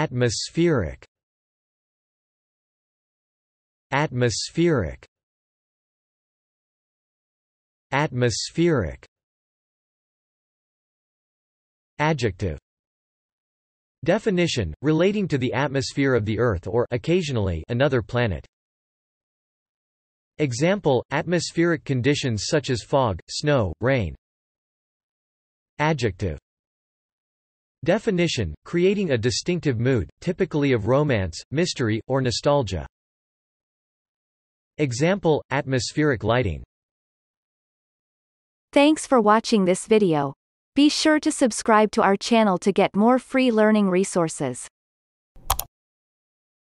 Atmospheric. Atmospheric. Atmospheric. Adjective. Definition, relating to the atmosphere of the Earth or occasionally another planet. Example, atmospheric conditions such as fog, snow, rain. Adjective Definition, creating a distinctive mood, typically of romance, mystery, or nostalgia. Example, atmospheric lighting. Thanks for watching this video. Be sure to subscribe to our channel to get more free learning resources.